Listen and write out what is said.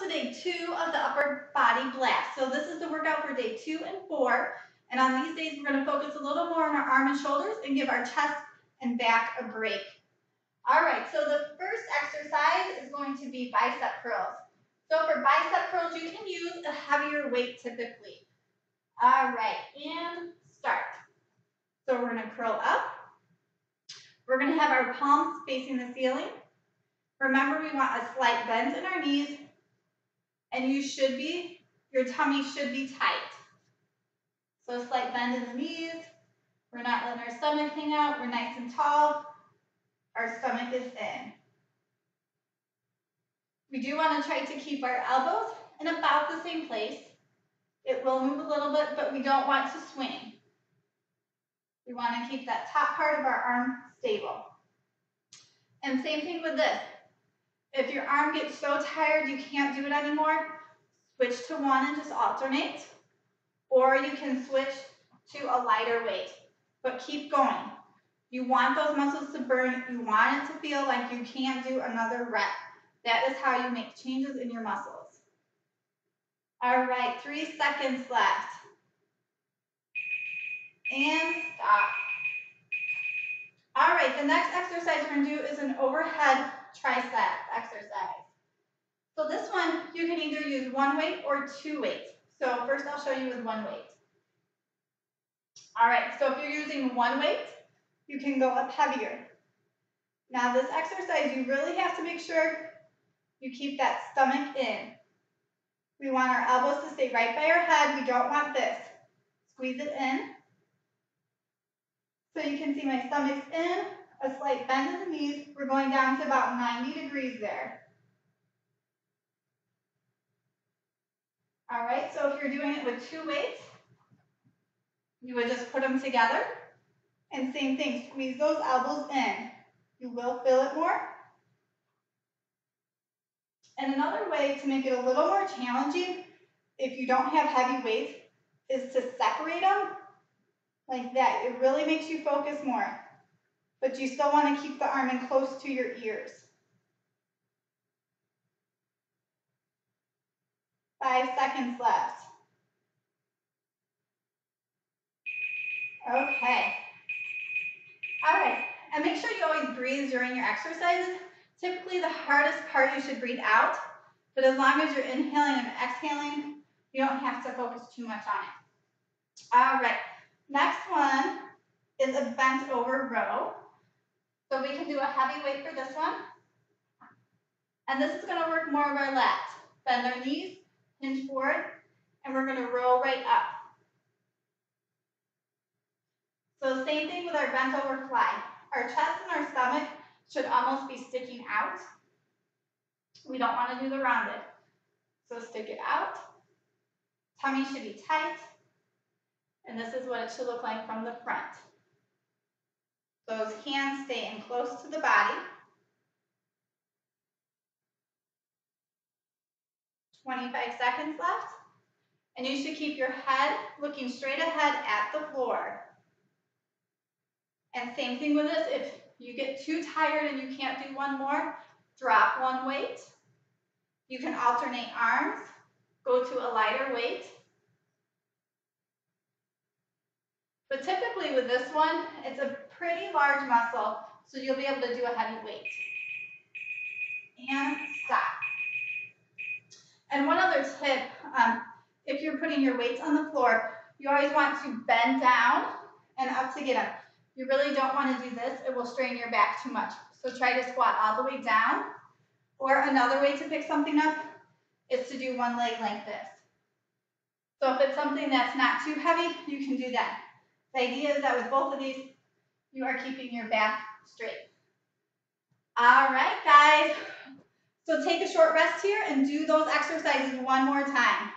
to day two of the upper body blast. So this is the workout for day two and four. And on these days, we're gonna focus a little more on our arm and shoulders and give our chest and back a break. All right, so the first exercise is going to be bicep curls. So for bicep curls, you can use a heavier weight typically. All right, and start. So we're gonna curl up. We're gonna have our palms facing the ceiling. Remember, we want a slight bend in our knees and you should be, your tummy should be tight. So a slight bend in the knees. We're not letting our stomach hang out. We're nice and tall. Our stomach is in. We do want to try to keep our elbows in about the same place. It will move a little bit, but we don't want to swing. We want to keep that top part of our arm stable. And same thing with this. If your arm gets so tired you can't do it anymore, switch to one and just alternate. Or you can switch to a lighter weight, but keep going. You want those muscles to burn. You want it to feel like you can't do another rep. That is how you make changes in your muscles. All right, three seconds left. And stop. All right, the next exercise we're gonna do is an overhead tricep exercise. So this one, you can either use one weight or two weights. So first I'll show you with one weight. All right, so if you're using one weight, you can go up heavier. Now this exercise, you really have to make sure you keep that stomach in. We want our elbows to stay right by our head. We don't want this. Squeeze it in. So you can see my stomach's in, a slight bend in the knees. We're going down to about 90 degrees there. All right, so if you're doing it with two weights, you would just put them together. And same thing, squeeze those elbows in. You will feel it more. And another way to make it a little more challenging, if you don't have heavy weights, is to separate them like that. It really makes you focus more but you still want to keep the arm in close to your ears. Five seconds left. Okay. All right, and make sure you always breathe during your exercises. Typically, the hardest part you should breathe out, but as long as you're inhaling and exhaling, you don't have to focus too much on it. All right, next one is a bent over row. So we can do a heavy weight for this one. And this is going to work more of our lats. Bend our knees, hinge forward, and we're going to roll right up. So same thing with our bent over fly. Our chest and our stomach should almost be sticking out. We don't want to do the rounded. So stick it out. Tummy should be tight. And this is what it should look like from the front. Those hands stay in close to the body. 25 seconds left. And you should keep your head looking straight ahead at the floor. And same thing with this, if you get too tired and you can't do one more, drop one weight. You can alternate arms, go to a lighter weight. But typically with this one, it's a pretty large muscle, so you'll be able to do a heavy weight. And stop. And one other tip, um, if you're putting your weights on the floor, you always want to bend down and up to get up. You really don't want to do this. It will strain your back too much. So try to squat all the way down. Or another way to pick something up is to do one leg like this. So if it's something that's not too heavy, you can do that. The idea is that with both of these, you are keeping your back straight. All right, guys. So take a short rest here and do those exercises one more time.